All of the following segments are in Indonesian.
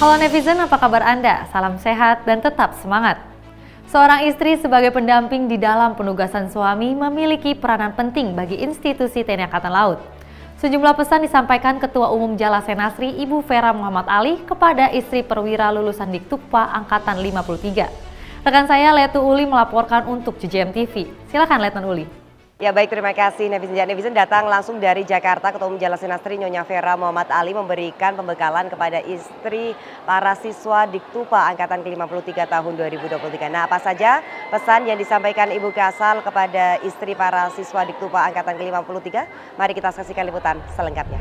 Halo netizen, apa kabar Anda? Salam sehat dan tetap semangat. Seorang istri sebagai pendamping di dalam penugasan suami memiliki peranan penting bagi institusi TNI Angkatan Laut. Sejumlah pesan disampaikan Ketua Umum Jala Senasri Ibu Vera Muhammad Ali kepada istri perwira lulusan Diktukpa Angkatan 53. Rekan saya Letu Uli melaporkan untuk JJM TV. Silakan Letu Uli. Ya baik terima kasih netizen dan netizen datang langsung dari Jakarta Ketua Umum Jalan Sinastri Nyonya Vera Muhammad Ali memberikan pembekalan kepada istri para siswa Diktupa Angkatan ke-53 tahun 2023. Nah apa saja pesan yang disampaikan Ibu Kasal kepada istri para siswa Diktupa Angkatan ke-53? Mari kita saksikan liputan selengkapnya.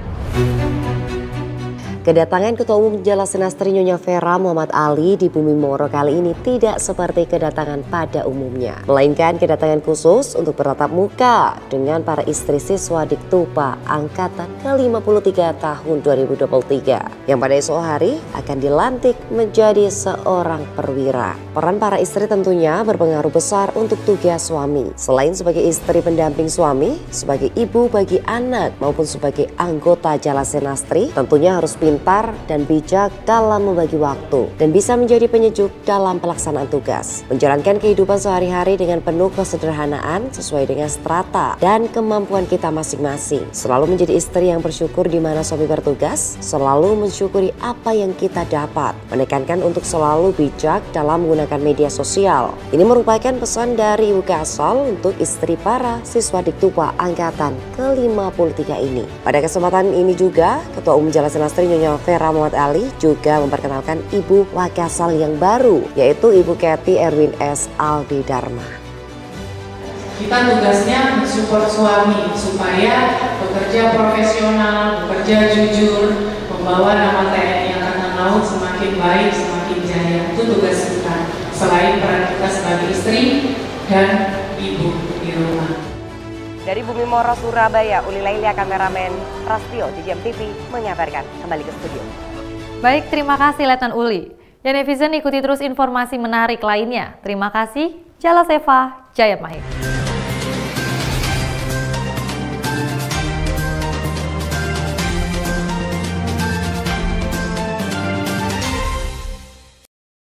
Kedatangan Ketua Umum Jala Senastri Nyonya Vera Muhammad Ali di Bumi Moro kali ini tidak seperti kedatangan pada umumnya. Melainkan kedatangan khusus untuk bertatap muka dengan para istri siswa Diktupa Angkatan ke-53 tahun 2023. Yang pada esok hari akan dilantik menjadi seorang perwira. Peran para istri tentunya berpengaruh besar untuk tugas suami. Selain sebagai istri pendamping suami, sebagai ibu bagi anak maupun sebagai anggota Jala Senastri tentunya harus pintar pintar dan bijak dalam membagi waktu dan bisa menjadi penyejuk dalam pelaksanaan tugas. Menjalankan kehidupan sehari-hari dengan penuh kesederhanaan sesuai dengan strata dan kemampuan kita masing-masing. Selalu menjadi istri yang bersyukur di mana suami bertugas, selalu mensyukuri apa yang kita dapat. Menekankan untuk selalu bijak dalam menggunakan media sosial. Ini merupakan pesan dari Ibu Kasol untuk istri para siswa Diktupa Angkatan ke-53 ini. Pada kesempatan ini juga, Ketua Umum Jalan Senastri Nyonya Vera Muhammad Ali juga memperkenalkan ibu Wakasal yang baru, yaitu Ibu Kathy Erwin S. Aldi Dharma. Kita tugasnya mensupport suami supaya bekerja profesional, bekerja jujur, membawa nama TNI Angkatan Laut semakin baik, semakin jaya. Itu tugas kita. Selain peran kita sebagai istri dan ibu. Dari Bumi Moro, Surabaya, Uli Lailia kameramen Rastio JJM TV mengabarkan kembali ke studio. Baik, terima kasih Letan Uli. Dan netizen ikuti terus informasi menarik lainnya. Terima kasih, Jala Seva, Jaya Mahir.